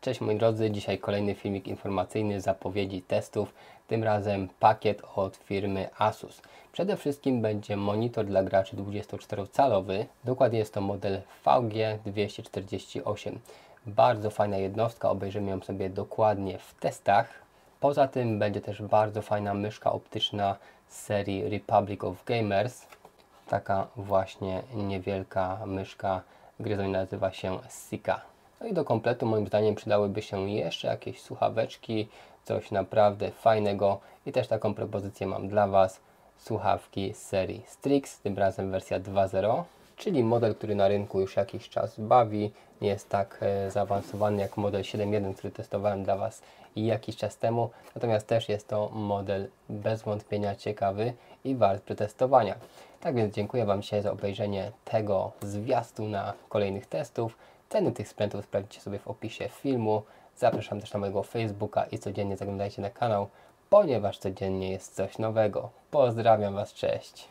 Cześć moi drodzy, dzisiaj kolejny filmik informacyjny zapowiedzi testów, tym razem pakiet od firmy Asus. Przede wszystkim będzie monitor dla graczy 24-calowy, dokładnie jest to model VG248. Bardzo fajna jednostka, obejrzymy ją sobie dokładnie w testach. Poza tym będzie też bardzo fajna myszka optyczna z serii Republic of Gamers. Taka właśnie niewielka myszka, gryzoń nazywa się Sika. No i do kompletu moim zdaniem przydałyby się jeszcze jakieś słuchaweczki, coś naprawdę fajnego i też taką propozycję mam dla Was. Słuchawki z serii Strix, tym razem wersja 2.0, czyli model, który na rynku już jakiś czas bawi, nie jest tak e, zaawansowany jak model 7.1, który testowałem dla Was jakiś czas temu, natomiast też jest to model bez wątpienia ciekawy i wart przetestowania. Tak więc dziękuję Wam dzisiaj za obejrzenie tego zwiastu na kolejnych testów. Ceny tych sprzętów sprawdźcie sobie w opisie filmu. Zapraszam też na mojego Facebooka i codziennie zaglądajcie na kanał, ponieważ codziennie jest coś nowego. Pozdrawiam Was, cześć!